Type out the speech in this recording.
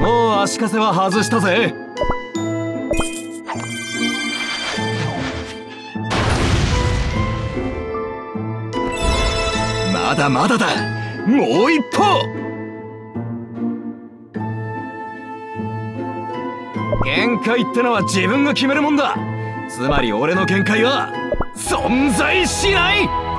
もう足かせは外したぜ。まだまだだ。もう一歩。限界ってのは自分が決めるもんだ。つまり俺の限界は存在しない。